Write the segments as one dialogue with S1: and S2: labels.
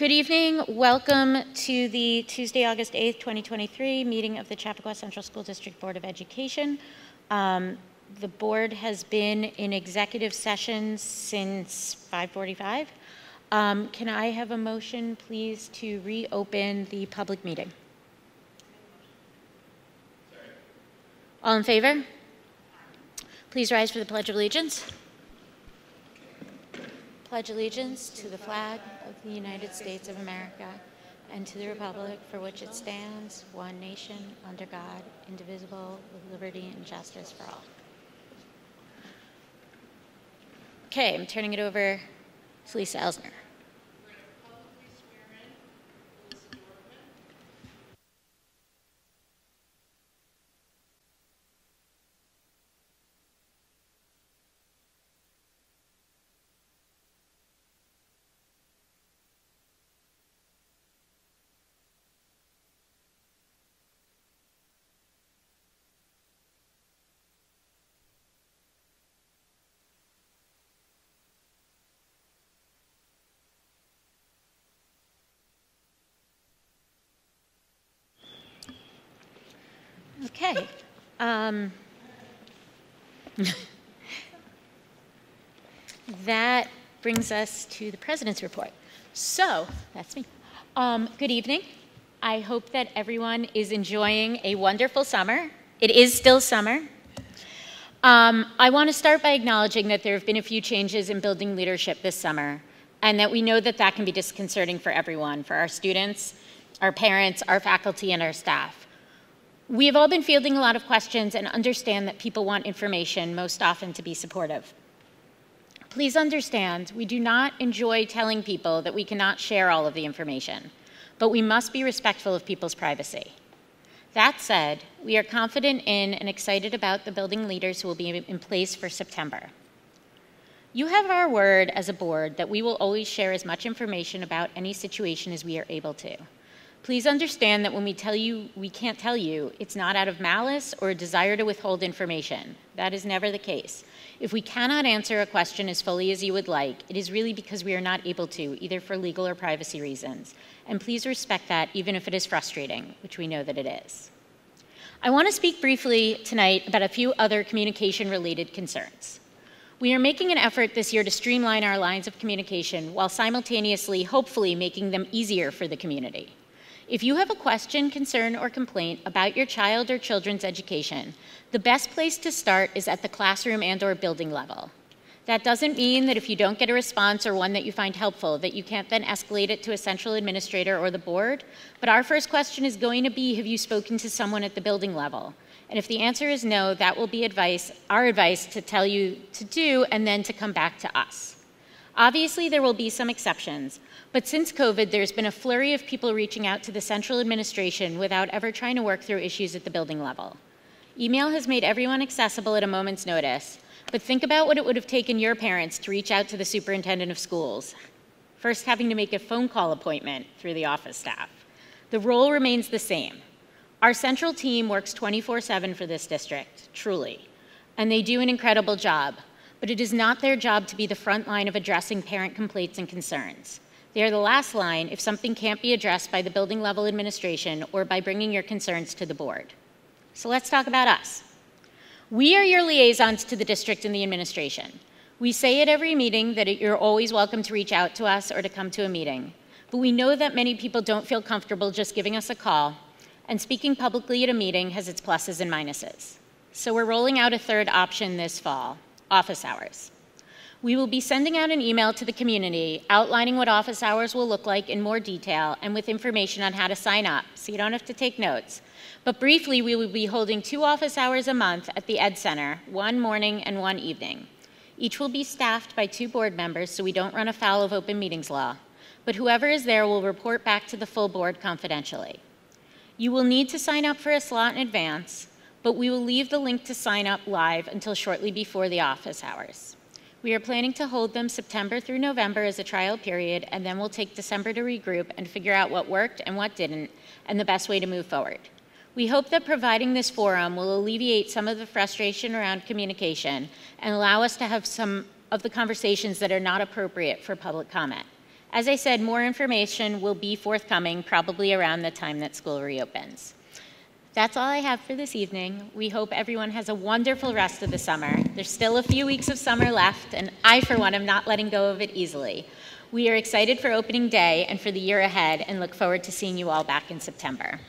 S1: Good evening. Welcome to the Tuesday, August 8th, 2023 meeting of the Chappaqua Central School District Board of Education. Um, the board has been in executive session since 5:45. Um, Can I have a motion, please, to reopen the public meeting? All in favor? Please rise for the Pledge of Allegiance. Pledge allegiance to the flag of the United States of America and to the republic for which it stands, one nation, under God, indivisible, with liberty and justice for all. Okay, I'm turning it over to Lisa Elsner. Okay. Um, that brings us to the president's report. So, that's me. Um, good evening. I hope that everyone is enjoying a wonderful summer. It is still summer. Um, I want to start by acknowledging that there have been a few changes in building leadership this summer, and that we know that that can be disconcerting for everyone, for our students, our parents, our faculty, and our staff. We have all been fielding a lot of questions and understand that people want information, most often to be supportive. Please understand, we do not enjoy telling people that we cannot share all of the information, but we must be respectful of people's privacy. That said, we are confident in and excited about the building leaders who will be in place for September. You have our word as a board that we will always share as much information about any situation as we are able to. Please understand that when we tell you we can't tell you, it's not out of malice or a desire to withhold information. That is never the case. If we cannot answer a question as fully as you would like, it is really because we are not able to, either for legal or privacy reasons. And please respect that, even if it is frustrating, which we know that it is. I want to speak briefly tonight about a few other communication related concerns. We are making an effort this year to streamline our lines of communication while simultaneously, hopefully, making them easier for the community. If you have a question, concern, or complaint about your child or children's education, the best place to start is at the classroom and or building level. That doesn't mean that if you don't get a response or one that you find helpful, that you can't then escalate it to a central administrator or the board. But our first question is going to be, have you spoken to someone at the building level? And if the answer is no, that will be advice, our advice to tell you to do and then to come back to us. Obviously, there will be some exceptions, but since COVID, there's been a flurry of people reaching out to the central administration without ever trying to work through issues at the building level. Email has made everyone accessible at a moment's notice, but think about what it would have taken your parents to reach out to the superintendent of schools. First, having to make a phone call appointment through the office staff. The role remains the same. Our central team works 24 7 for this district, truly, and they do an incredible job, but it is not their job to be the front line of addressing parent complaints and concerns. They are the last line if something can't be addressed by the building level administration or by bringing your concerns to the board. So let's talk about us. We are your liaisons to the district and the administration. We say at every meeting that you're always welcome to reach out to us or to come to a meeting. But we know that many people don't feel comfortable just giving us a call, and speaking publicly at a meeting has its pluses and minuses. So we're rolling out a third option this fall office hours. We will be sending out an email to the community outlining what office hours will look like in more detail and with information on how to sign up, so you don't have to take notes. But briefly, we will be holding two office hours a month at the Ed Center, one morning and one evening. Each will be staffed by two board members so we don't run afoul of open meetings law. But whoever is there will report back to the full board confidentially. You will need to sign up for a slot in advance, but we will leave the link to sign up live until shortly before the office hours. We are planning to hold them September through November as a trial period, and then we'll take December to regroup and figure out what worked and what didn't, and the best way to move forward. We hope that providing this forum will alleviate some of the frustration around communication and allow us to have some of the conversations that are not appropriate for public comment. As I said, more information will be forthcoming probably around the time that school reopens. That's all I have for this evening. We hope everyone has a wonderful rest of the summer. There's still a few weeks of summer left, and I, for one, am not letting go of it easily. We are excited for opening day and for the year ahead and look forward to seeing you all back in September.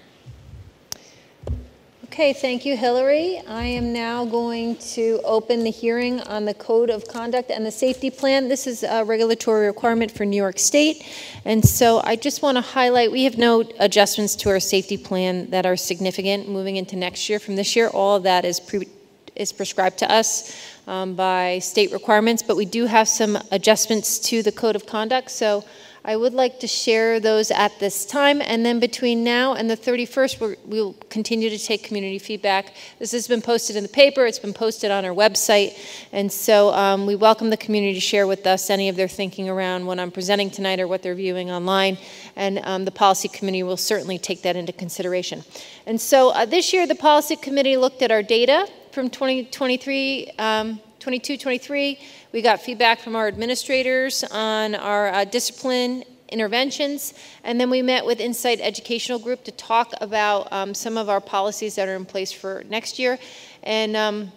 S2: Okay, thank you, Hillary. I am now going to open the hearing on the Code of Conduct and the Safety Plan. This is a regulatory requirement for New York State. And so I just want to highlight, we have no adjustments to our safety plan that are significant moving into next year. From this year, all of that is, pre is prescribed to us um, by state requirements, but we do have some adjustments to the Code of Conduct. So I would like to share those at this time, and then between now and the 31st, we will continue to take community feedback. This has been posted in the paper, it's been posted on our website, and so um, we welcome the community to share with us any of their thinking around what I'm presenting tonight or what they're viewing online, and um, the policy committee will certainly take that into consideration. And so uh, this year, the policy committee looked at our data from 2023. Um, 22, 23, we got feedback from our administrators on our uh, discipline interventions, and then we met with Insight Educational Group to talk about um, some of our policies that are in place for next year, and um,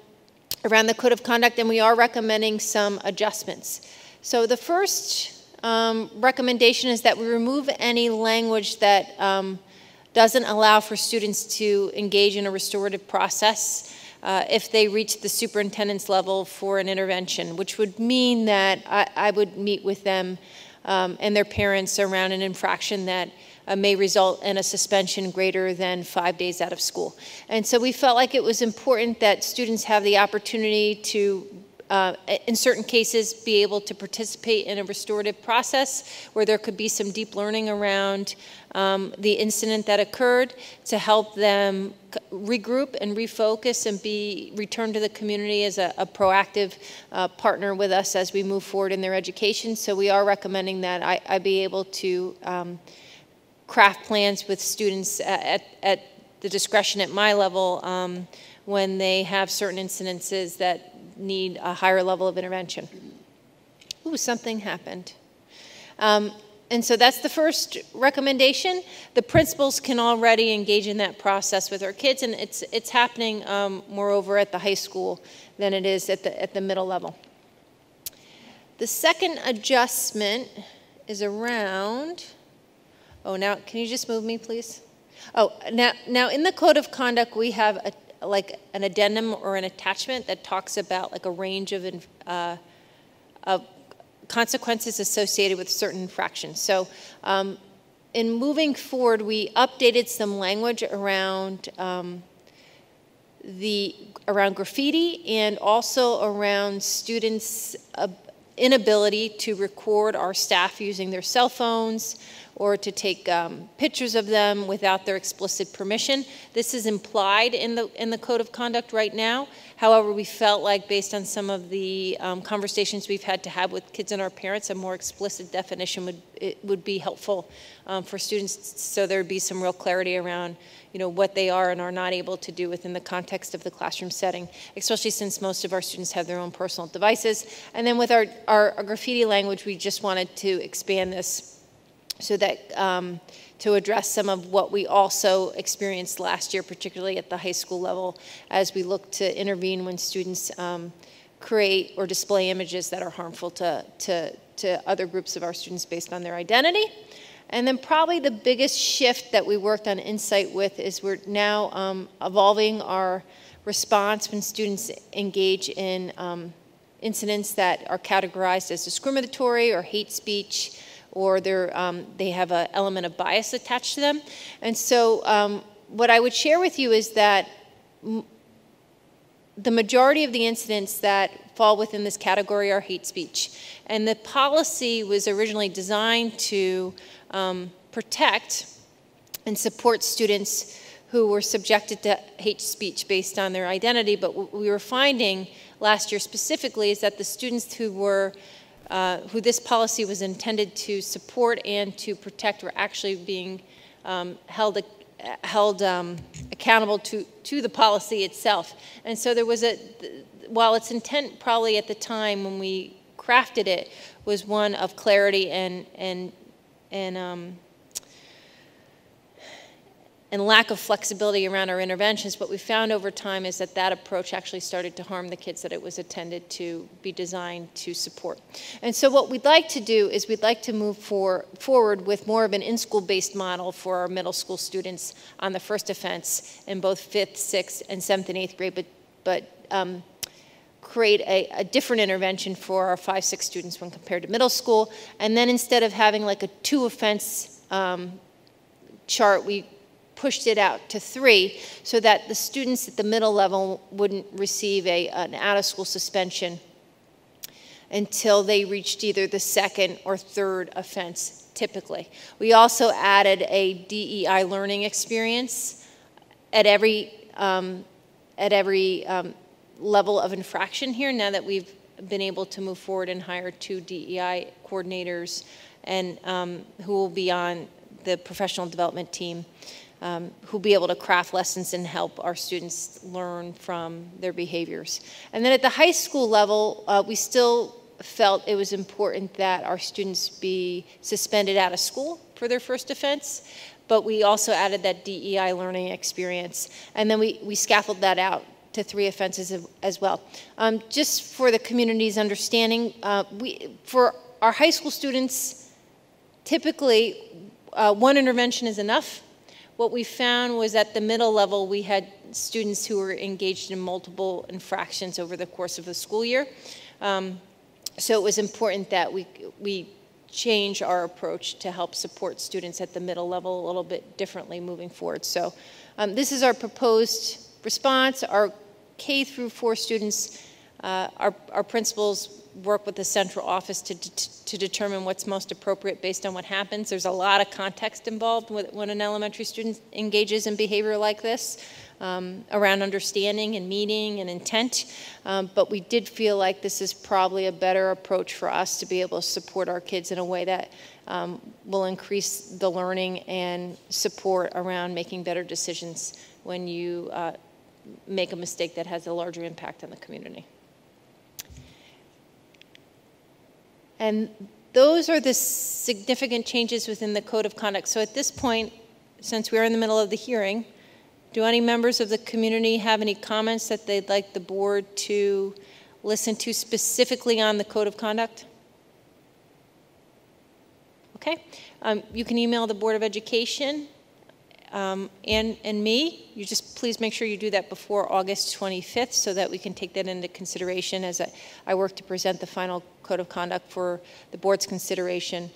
S2: around the code of conduct, and we are recommending some adjustments. So the first um, recommendation is that we remove any language that um, doesn't allow for students to engage in a restorative process uh, if they reach the superintendent's level for an intervention, which would mean that I, I would meet with them um, and their parents around an infraction that uh, may result in a suspension greater than five days out of school. And so we felt like it was important that students have the opportunity to uh, in certain cases, be able to participate in a restorative process where there could be some deep learning around um, the incident that occurred to help them regroup and refocus and be returned to the community as a, a proactive uh, partner with us as we move forward in their education. So we are recommending that I, I be able to um, craft plans with students at, at, the discretion at my level um, when they have certain incidences that need a higher level of intervention. Ooh, something happened. Um, and so that's the first recommendation. The principals can already engage in that process with our kids, and it's, it's happening um, moreover at the high school than it is at the, at the middle level. The second adjustment is around, oh, now, can you just move me, please? Oh, now, now in the code of conduct, we have a like an addendum or an attachment that talks about like a range of, uh, of consequences associated with certain infractions. So um, in moving forward, we updated some language around um, the around graffiti and also around students' uh, inability to record our staff using their cell phones or to take um, pictures of them without their explicit permission. This is implied in the, in the code of conduct right now. However, we felt like based on some of the um, conversations we've had to have with kids and our parents, a more explicit definition would, would be helpful um, for students so there would be some real clarity around you know, what they are and are not able to do within the context of the classroom setting, especially since most of our students have their own personal devices. And then with our, our, our graffiti language, we just wanted to expand this so that um, to address some of what we also experienced last year, particularly at the high school level, as we look to intervene when students um, create or display images that are harmful to, to, to other groups of our students based on their identity. And then probably the biggest shift that we worked on Insight with is we're now um, evolving our response when students engage in um, incidents that are categorized as discriminatory or hate speech or um, they have an element of bias attached to them. And so um, what I would share with you is that the majority of the incidents that fall within this category are hate speech. And the policy was originally designed to um, protect and support students who were subjected to hate speech based on their identity. But what we were finding last year specifically is that the students who were uh, who this policy was intended to support and to protect were actually being um, held, held um, accountable to, to the policy itself. And so there was a, while its intent probably at the time when we crafted it was one of clarity and, and, and, um, and lack of flexibility around our interventions. What we found over time is that that approach actually started to harm the kids that it was intended to be designed to support. And so what we'd like to do is we'd like to move for, forward with more of an in-school based model for our middle school students on the first offense in both fifth, sixth, and seventh and eighth grade, but, but um, create a, a, different intervention for our five, six students when compared to middle school. And then instead of having like a two offense um, chart, we pushed it out to three so that the students at the middle level wouldn't receive a, an out of school suspension until they reached either the second or third offense typically. We also added a DEI learning experience at every, um, at every um, level of infraction here now that we've been able to move forward and hire two DEI coordinators and um, who will be on the professional development team um, who'll be able to craft lessons and help our students learn from their behaviors. And then at the high school level, uh, we still felt it was important that our students be suspended out of school for their first offense, but we also added that DEI learning experience. And then we, we scaffolded that out to three offenses as well. Um, just for the community's understanding, uh, we, for our high school students, typically uh, one intervention is enough what we found was at the middle level, we had students who were engaged in multiple infractions over the course of the school year. Um, so it was important that we, we change our approach to help support students at the middle level a little bit differently moving forward. So um, this is our proposed response. Our K through four students, uh, our, our principals work with the central office to, to, to, determine what's most appropriate based on what happens. There's a lot of context involved when an elementary student engages in behavior like this um, around understanding and meaning and intent. Um, but we did feel like this is probably a better approach for us to be able to support our kids in a way that um, will increase the learning and support around making better decisions when you uh, make a mistake that has a larger impact on the community. And those are the significant changes within the code of conduct. So at this point, since we're in the middle of the hearing, do any members of the community have any comments that they'd like the board to listen to specifically on the code of conduct? Okay. Um, you can email the Board of Education um, and, and me. You just please make sure you do that before August 25th so that we can take that into consideration as I, I work to present the final code of conduct for the board's consideration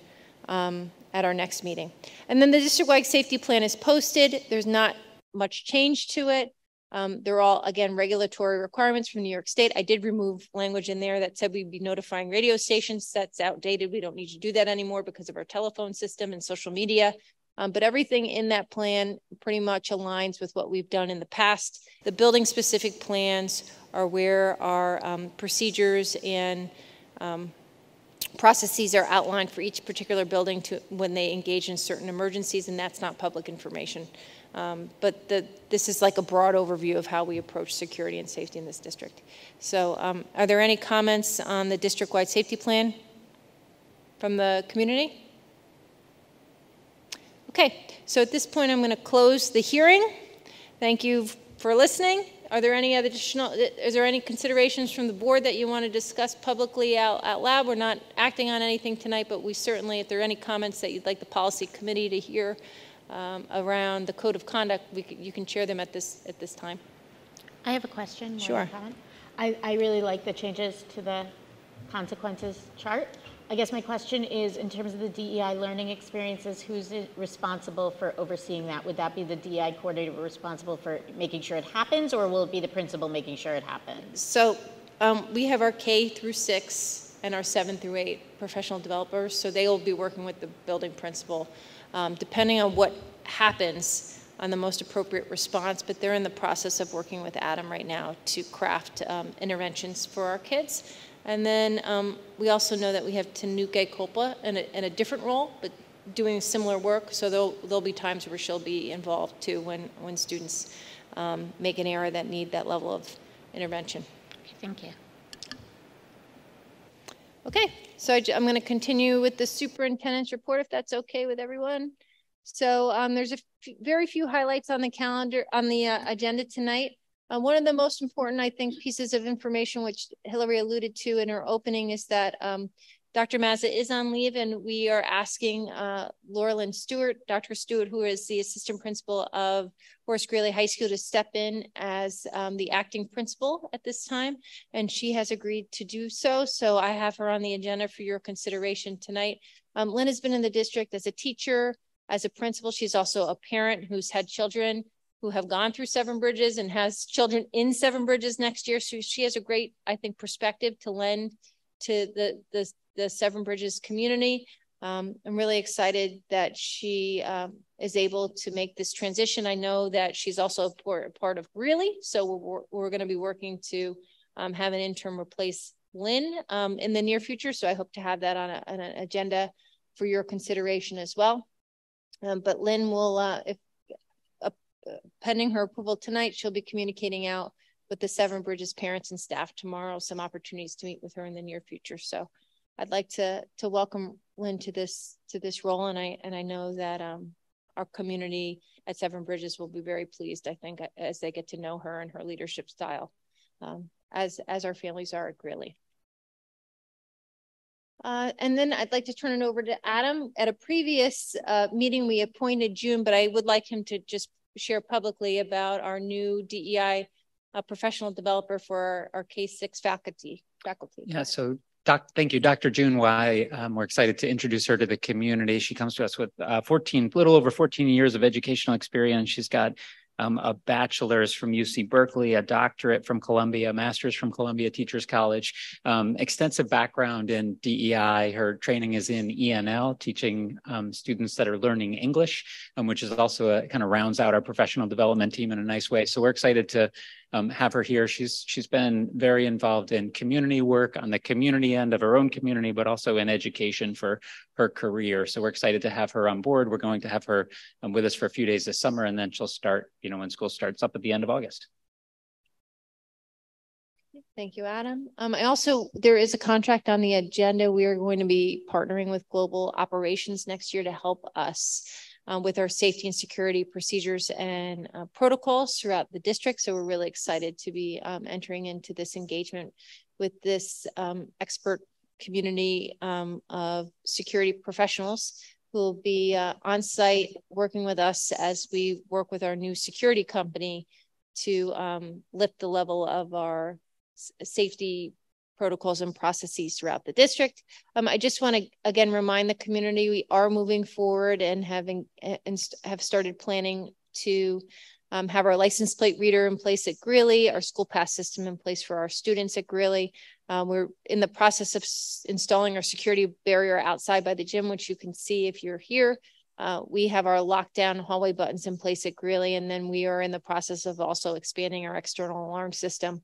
S2: um, at our next meeting. And then the district-wide safety plan is posted. There's not much change to it. Um, they're all, again, regulatory requirements from New York State. I did remove language in there that said we'd be notifying radio stations. That's outdated. We don't need to do that anymore because of our telephone system and social media. Um, but everything in that plan pretty much aligns with what we've done in the past. The building specific plans are where our um, procedures and um, processes are outlined for each particular building to when they engage in certain emergencies, and that's not public information. Um, but the, this is like a broad overview of how we approach security and safety in this district. So um, are there any comments on the district-wide safety plan from the community? Okay, so at this point, I'm going to close the hearing. Thank you for listening. Are there any additional, is there any considerations from the board that you want to discuss publicly out, out loud? We're not acting on anything tonight, but we certainly, if there are any comments that you'd like the policy committee to hear um, around the code of conduct, we, you can share them at this, at this time.
S1: I have a question.
S2: Sure.
S1: I, I really like the changes to the consequences chart. I guess my question is, in terms of the DEI learning experiences, who's responsible for overseeing that? Would that be the DEI coordinator responsible for making sure it happens, or will it be the principal making sure it happens?
S2: So um, we have our K through six and our seven through eight professional developers, so they will be working with the building principal, um, depending on what happens on the most appropriate response, but they're in the process of working with Adam right now to craft um, interventions for our kids. And then um, we also know that we have Tanuke Kolpa in a, in a different role, but doing similar work. So there'll, there'll be times where she'll be involved too when, when students um, make an error that need that level of intervention.
S1: Okay, thank you.
S2: Okay, so I, am going to continue with the superintendent's report, if that's okay with everyone. So um, there's a very few highlights on the calendar, on the uh, agenda tonight. Uh, one of the most important, I think, pieces of information, which Hillary alluded to in her opening, is that um, Dr. Mazza is on leave, and we are asking uh, Laura Lynn Stewart, Dr. Stewart, who is the assistant principal of Horace Greeley High School, to step in as um, the acting principal at this time, and she has agreed to do so. So I have her on the agenda for your consideration tonight. Um, Lynn has been in the district as a teacher, as a principal. She's also a parent who's had children who have gone through Seven Bridges and has children in Seven Bridges next year. So she has a great, I think, perspective to lend to the the the Seven Bridges community. Um, I'm really excited that she um, is able to make this transition. I know that she's also a part of Greeley, so we're, we're going to be working to um, have an interim replace Lynn um, in the near future. So I hope to have that on, a, on an agenda for your consideration as well. Um, but Lynn will, uh, if pending her approval tonight, she'll be communicating out with the Seven Bridges parents and staff tomorrow, some opportunities to meet with her in the near future. So I'd like to to welcome Lynn to this to this role, and I and I know that um, our community at Seven Bridges will be very pleased. I think as they get to know her and her leadership style, um, as as our families are at Greeley. Uh, and then I'd like to turn it over to Adam. At a previous uh, meeting, we appointed June, but I would like him to just share publicly about our new DEI uh, professional developer for our, our K-6 faculty. faculty.
S3: Yeah, so Doc, thank you, Dr. June Wai. Um, we're excited to introduce her to the community. She comes to us with uh, 14, little over 14 years of educational experience. She's got um, a bachelor's from UC Berkeley, a doctorate from Columbia, a master's from Columbia Teachers College, um, extensive background in DEI. Her training is in ENL, teaching um, students that are learning English, um, which is also a kind of rounds out our professional development team in a nice way. So we're excited to um, have her here. She's she's been very involved in community work on the community end of her own community, but also in education for her career. So we're excited to have her on board. We're going to have her um, with us for a few days this summer, and then she'll start, you know, when school starts up at the end of August.
S2: Thank you, Adam. Um, I also, there is a contract on the agenda. We are going to be partnering with Global Operations next year to help us um, with our safety and security procedures and uh, protocols throughout the district. So we're really excited to be um, entering into this engagement with this um, expert community um, of security professionals who will be uh, on site working with us as we work with our new security company to um, lift the level of our safety protocols and processes throughout the district. Um, I just want to again remind the community we are moving forward and having and have started planning to um, have our license plate reader in place at Greeley, our school pass system in place for our students at Greeley. Um, we're in the process of installing our security barrier outside by the gym, which you can see if you're here. Uh, we have our lockdown hallway buttons in place at Greeley, and then we are in the process of also expanding our external alarm system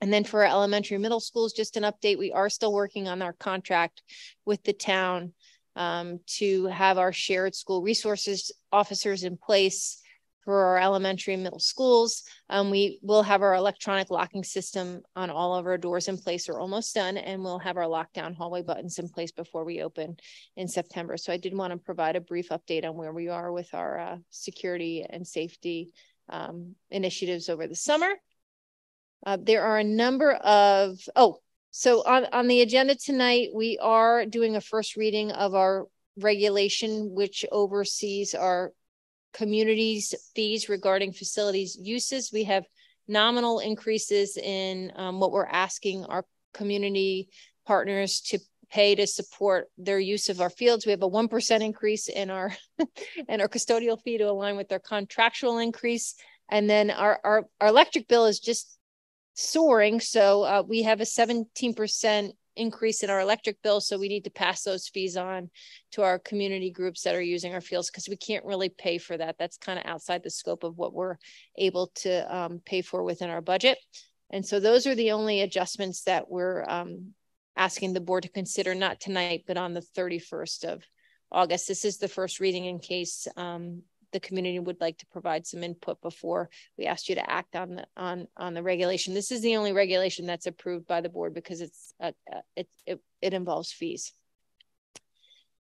S2: and then for our elementary middle schools, just an update, we are still working on our contract with the town um, to have our shared school resources officers in place for our elementary and middle schools. Um, we will have our electronic locking system on all of our doors in place or almost done, and we'll have our lockdown hallway buttons in place before we open in September. So I did want to provide a brief update on where we are with our uh, security and safety um, initiatives over the summer. Uh, there are a number of, oh, so on, on the agenda tonight, we are doing a first reading of our regulation, which oversees our communities fees regarding facilities uses. We have nominal increases in um, what we're asking our community partners to pay to support their use of our fields. We have a 1% increase in our in our custodial fee to align with their contractual increase. And then our, our, our electric bill is just soaring. So uh, we have a 17% increase in our electric bill. So we need to pass those fees on to our community groups that are using our fields because we can't really pay for that. That's kind of outside the scope of what we're able to um, pay for within our budget. And so those are the only adjustments that we're um, asking the board to consider, not tonight, but on the 31st of August. This is the first reading in case um, the community would like to provide some input before we asked you to act on the on on the regulation. This is the only regulation that's approved by the board because it's uh, uh, it, it it involves fees.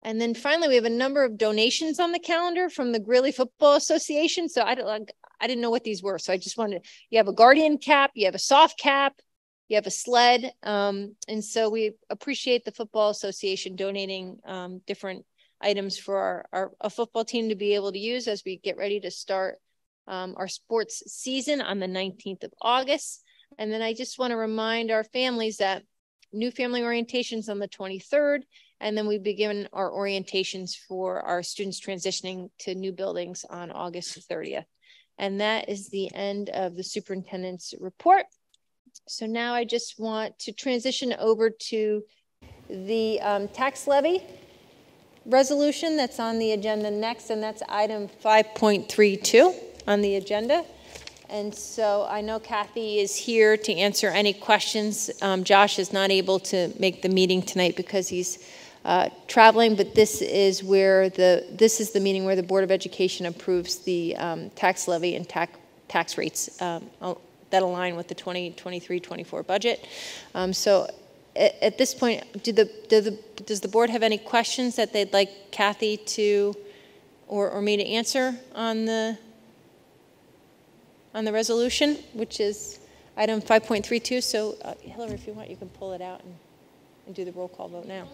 S2: And then finally, we have a number of donations on the calendar from the Greeley Football Association. So I don't like I didn't know what these were, so I just wanted. You have a Guardian cap, you have a soft cap, you have a sled, um, and so we appreciate the Football Association donating um, different items for our, our, our football team to be able to use as we get ready to start um, our sports season on the 19th of August. And then I just want to remind our families that new family orientations on the 23rd, and then we begin our orientations for our students transitioning to new buildings on August 30th. And that is the end of the superintendent's report. So now I just want to transition over to the um, tax levy resolution that's on the agenda next, and that's item 5.32 on the agenda. And so I know Kathy is here to answer any questions. Um, Josh is not able to make the meeting tonight because he's uh, traveling, but this is where the this is the meeting where the Board of Education approves the um, tax levy and tax tax rates um, that align with the 2023-24 budget. Um, so at, this point, do the, do the does the board have any questions that they'd like Kathy to or, or me to answer on the on the resolution, which is item 5.32. So, uh, Hillary, if you want, you can pull it out and, and do the roll call vote now.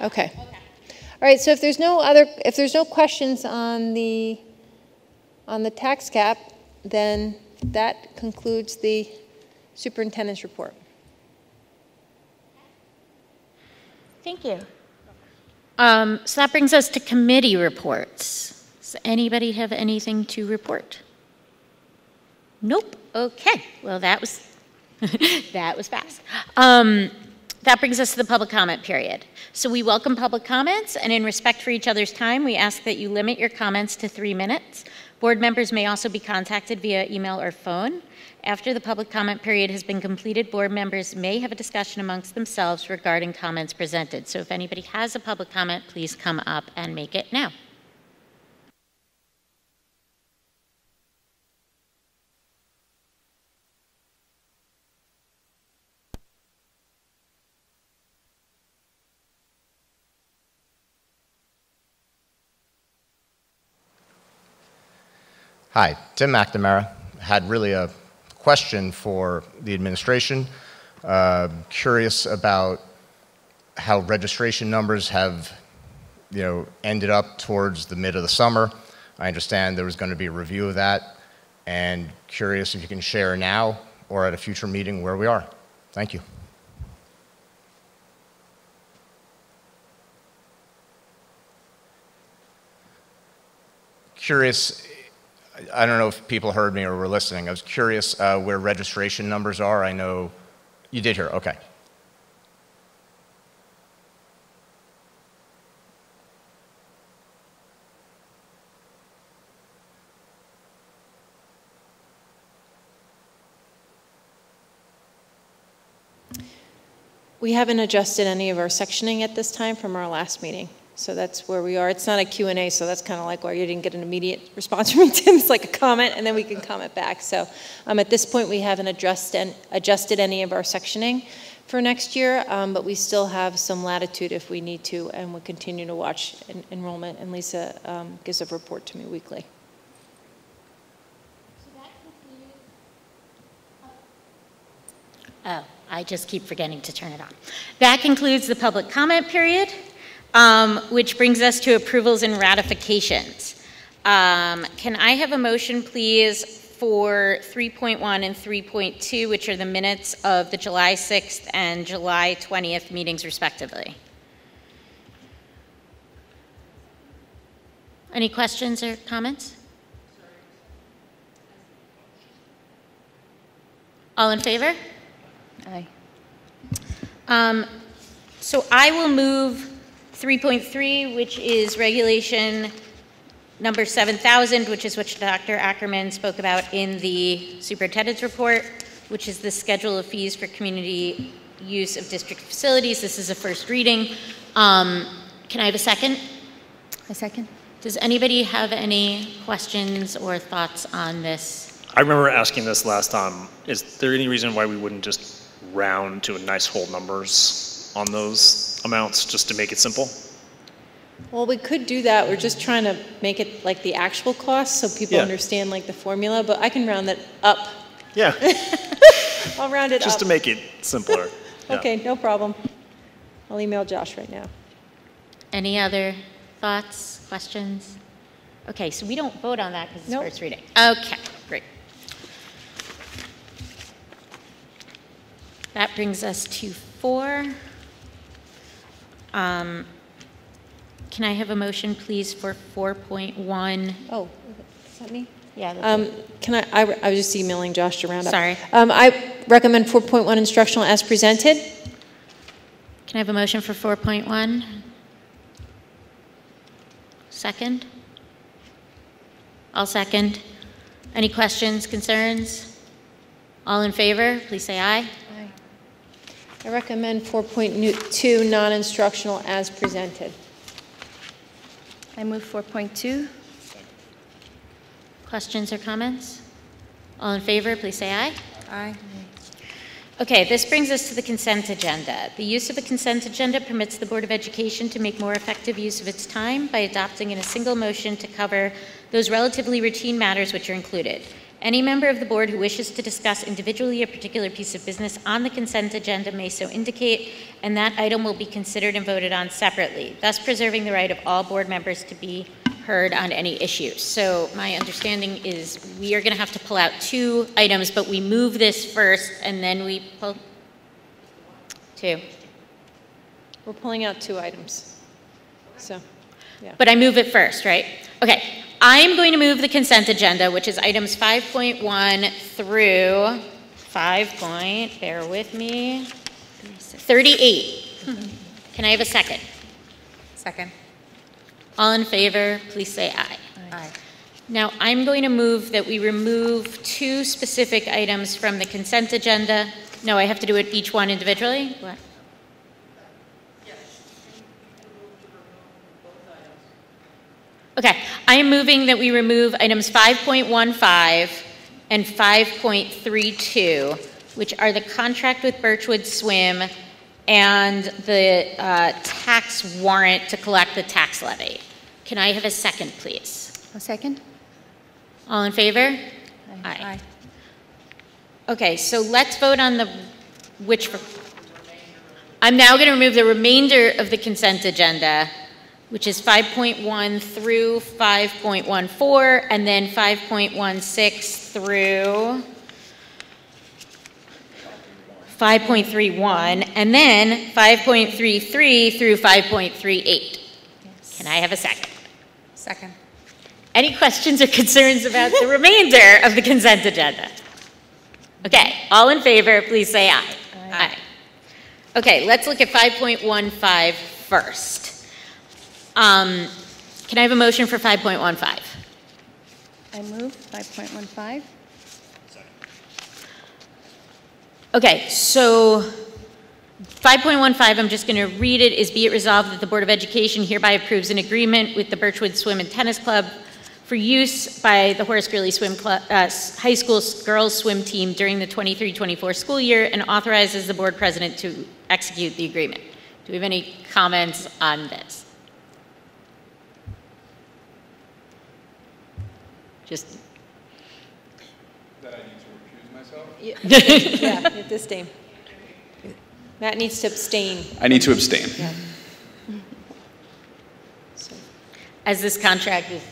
S2: Okay. All right, so if there's no other, if there's no questions on the, on the tax cap, then that concludes the superintendent's report.
S1: Thank you. Um, so that brings us to committee reports. Does anybody have anything to report? Nope. Okay. Well, that was that was fast. Um, that brings us to the public comment period. So we welcome public comments, and in respect for each other's time, we ask that you limit your comments to three minutes. Board members may also be contacted via email or phone. After the public comment period has been completed, board members may have a discussion amongst themselves regarding comments presented. So if anybody has a public comment, please come up and make it now.
S4: Hi, Tim McNamara. Had really a question for the administration. Uh, curious about how registration numbers have, you know, ended up towards the mid of the summer. I understand there was going to be a review of that, and curious if you can share now or at a future meeting where we are. Thank you. Curious I don't know if people heard me or were listening. I was curious uh, where registration numbers are. I know you did hear. Okay.
S2: We haven't adjusted any of our sectioning at this time from our last meeting. So that's where we are. It's not a Q&A, so that's kind of like why you didn't get an immediate response from me, Tim. It's like a comment, and then we can comment back. So um, at this point, we haven't adjusted, and adjusted any of our sectioning for next year, um, but we still have some latitude if we need to, and we'll continue to watch en enrollment, and Lisa um, gives a report to me weekly.
S1: Oh, I just keep forgetting to turn it on. That concludes the public comment period um, which brings us to approvals and ratifications. Um, can I have a motion, please, for 3.1 and 3.2, which are the minutes of the July 6th and July 20th meetings, respectively? Any questions or comments? All in favor? Aye. Um, so I will move 3.3, which is regulation number 7,000, which is what Dr. Ackerman spoke about in the superintendent's report, which is the schedule of fees for community use of district facilities. This is a first reading. Um, Can I have a second?
S5: A second?
S1: Does anybody have any questions or thoughts on this?
S6: I remember asking this last time. Is there any reason why we wouldn't just round to a nice whole numbers on those amounts, just to make it simple?
S2: Well, we could do that. We're just trying to make it like the actual cost so people
S6: Yeah.
S2: understand like the formula, but I can round that up.
S6: Yeah,
S2: I'll round it
S6: just
S2: up.
S6: to make it simpler. Yeah.
S2: Okay, no problem. I'll email Josh right now.
S1: Any other thoughts, questions? Okay, so we don't vote on that because it's
S2: Nope.
S1: first reading. Okay, great. That brings us to four. Um, Can I have a motion, please, for 4.1?
S2: Oh, is that me?
S1: Yeah.
S2: Um, Can I, I I was just emailing Josh to round up.
S1: Sorry.
S2: Um, I recommend 4.1 instructional as presented.
S1: Can I have a motion for 4.1? Second? I'll second. Any questions, concerns? All in favor, please say aye.
S2: I recommend 4.2 non-instructional as presented.
S5: I move 4.2.
S1: Questions or comments? All in favor, please say aye.
S5: Aye.
S1: Okay, this brings us to the consent agenda. The use of a consent agenda permits the Board of Education to make more effective use of its time by adopting in a single motion to cover those relatively routine matters which are included. Any member of the board who wishes to discuss individually a particular piece of business on the consent agenda may so indicate, and that item will be considered and voted on separately, thus preserving the right of all board members to be heard on any issue. So my understanding is we are going to have to pull out two items, but we move this first and then we pull two.
S2: We're pulling out two items. So, yeah.
S1: But I move it first, right? Okay. I am going to move the consent agenda, which is items 5.1 through 5 point, bear with me, 38. Can I have a second?
S5: Second.
S1: All in favor, please say aye.
S5: Aye.
S1: Now, I'm going to move that we remove two specific items from the consent agenda. No, I have to do it each one individually? What? Okay, I am moving that we remove items 5.15 and 5.32, which are the contract with Birchwood Swim and the uh, tax warrant to collect the tax levy. Can I have a second, please?
S5: A second?
S1: All in favor? Aye. Okay, so let's vote on the, which, I'm now going to remove the remainder of the consent agenda, which is 5.1 through 5.14, and then 5.16 through 5.31, and then 5.33 through 5.38. Can I have a second?
S5: Second.
S1: Any questions or concerns about the remainder of the consent agenda? Okay, all in favor, please say aye. Aye. Okay, let's look at 5.15 first. Um, Can I have a motion for 5.15?
S5: I move 5.15.
S1: Okay, so 5.15, I'm just going to read it, is be it resolved that the Board of Education hereby approves an agreement with the Birchwood Swim and Tennis Club for use by the Horace Greeley Swim Club, uh, High School Girls Swim Team during the 23-24 school year and authorizes the Board President to execute the agreement. Do we have any comments on this? Just, that
S2: Yeah, at this time. Matt needs to abstain.
S7: I need to abstain.
S1: as this contract is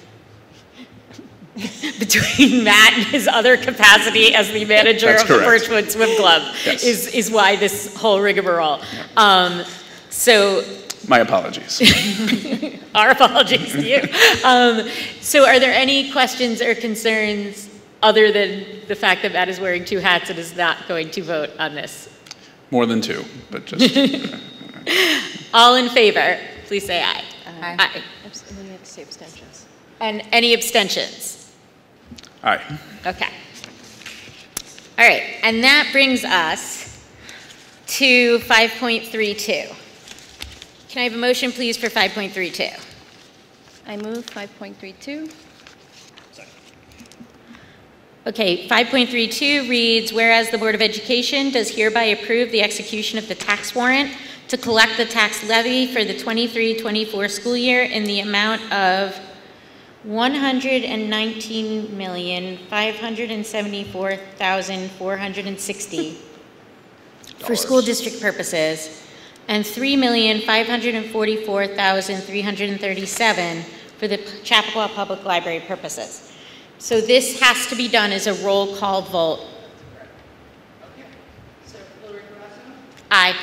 S1: between Matt and his other capacity as the manager
S7: That's
S1: of the. Birchwood Swim Club
S7: Yes.
S1: is, is why this whole rigmarole. Um, so
S7: My apologies.
S1: our apologies to you. Um, so are there any questions or concerns other than the fact that Matt is wearing two hats and is not going to vote on this?
S7: More than two, but just,
S1: All in favor, please say aye.
S5: Aye.
S1: Aye.
S2: Abs- and then you have to say abstentions.
S1: And any abstentions?
S7: aye.
S1: Okay. All right, and that brings us to 5.32. Can I have a motion, please, for 5.32?
S5: I move 5.32.
S1: Okay, 5.32 reads, whereas the Board of Education does hereby approve the execution of the tax warrant to collect the tax levy for the 23-24 school year in the amount of $119,574,460 for school district purposes and 3,544,337 for the Chappaqua Public Library purposes. So this has to be done as a roll call vote. Aye.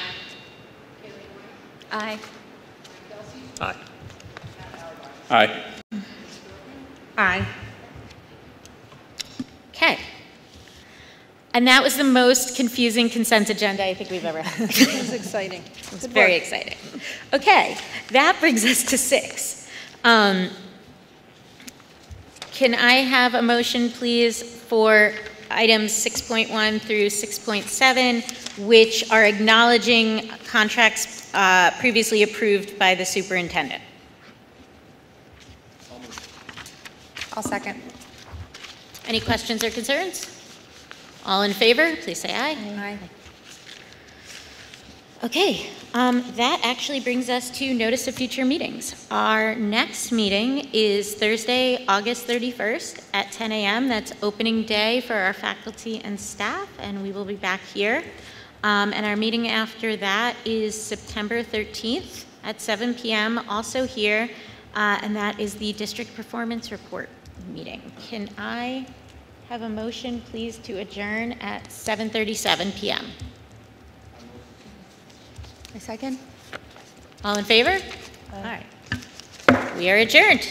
S5: Aye.
S6: Aye.
S7: Aye.
S1: Aye. Okay. And that was the most confusing consent agenda I think we've ever had.
S2: It was exciting.
S1: It It's very exciting. Okay, that brings us to six. Um, Can I have a motion, please, for items 6.1 through 6.7, which are acknowledging contracts uh, previously approved by the superintendent?
S5: I'll second.
S1: Any questions or concerns? All in favor, please say aye.
S5: Aye.
S1: Okay, um, that actually brings us to notice of future meetings. Our next meeting is Thursday, August 31st at 10 a.m. That's opening day for our faculty and staff, and we will be back here. Um, and our meeting after that is September 13th at 7 p.m., also here, uh, and that is the district performance report meeting. Can I have a motion, please, to adjourn at 7:37 p.m.?
S5: A second?
S1: All in favor? All right. We are adjourned.